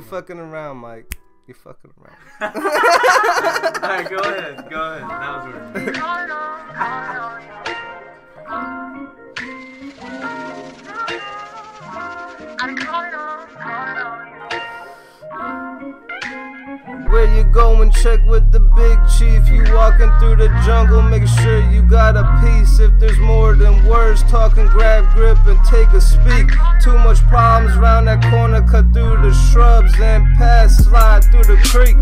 You fucking around, Mike. You fucking around. Alright, go ahead. Go ahead. That was weird. Where you going? Check with the big chief. You walking through the jungle, make sure you got a piece. If there's more than words, talking, grab grip and take a speak. Too much problems round that corner, cut through the shrubs and pass, slide through the creek.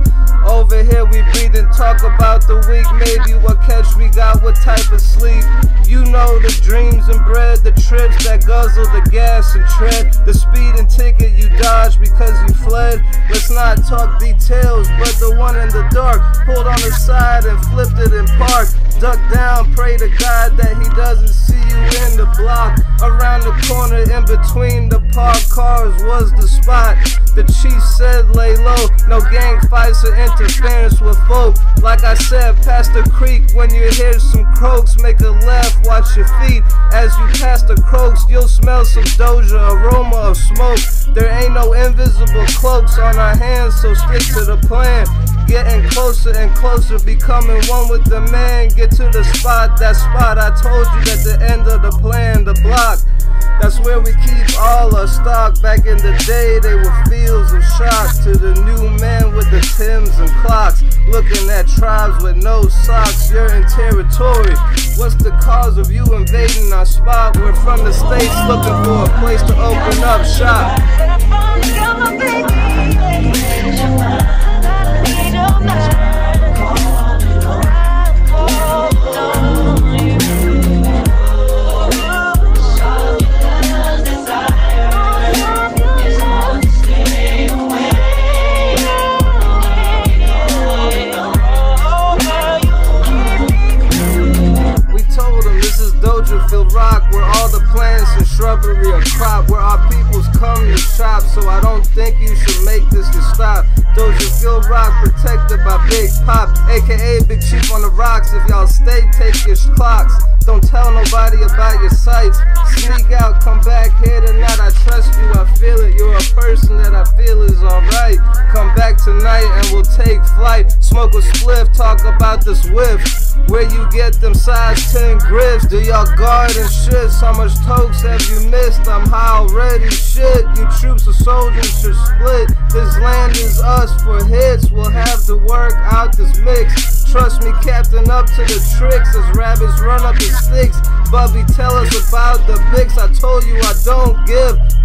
Over here we breathe and talk about the week. Maybe what catch we got, what type of sleep. You know the dreams and bread, the trips that guzzle the gas and tread. The speed and ticket you dodged because you fled. Let's not talk details, but the one in the dark pulled on the side and flipped it in park. Duck down, pray to God that he doesn't see you in the block. Around the corner, in between the parked cars, was the spot. The chief said lay low, no gang fights or interference with folk. Like I said, past the creek, when you hear some croaks, make a left, watch your feet. As you pass the croaks, you'll smell some doja, aroma of smoke. There ain't no invisible cloaks on our hands, so stick to the plan. Getting closer and closer, becoming one with the man. Get to the spot, that spot I told you at the end of the plan, the block. That's where we keep all our stock. Back in the day, they were fields of shock to the new man with the Tims and clocks. Looking at tribes with no socks, you're in territory. What's the cause of you invading our spot? We're from the states looking for a place to open up shop. Shrubbery are crop, where our peoples come to shop. So I don't think you should make this your stop. Dojafield Rock, protected by Big Pop, aka Big Chief on the rocks. If y'all stay, take your clocks. Don't tell nobody about your sights. Sneak out, come back here tonight. I trust you, I feel it. You're a person that I feel is alright. Come back tonight and we'll take flight. Smoke a spliff, talk about this whiff. Where you get them size 10 grips? Do y'all guard and shit? How much tokes have you missed? I'm high already. Shit, you troops or soldiers should split. This land is us for hits. We'll have to work out this mix. Trust me, Captain, up to the tricks as rabbits run up the sticks. Bubby, tell us about the bigs. I told you I don't give.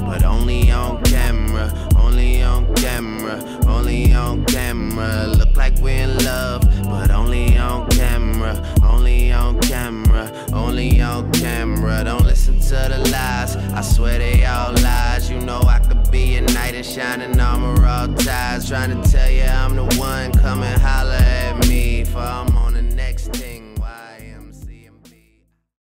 But only on camera, only on camera, only on camera. Look like we're in love, but only on camera, only on camera, only on camera. Don't listen to the lies, I swear they all lies. You know I could be a knight in shining armor, all ties. Trying to tell you I'm the one, come and holler at me, for I'm on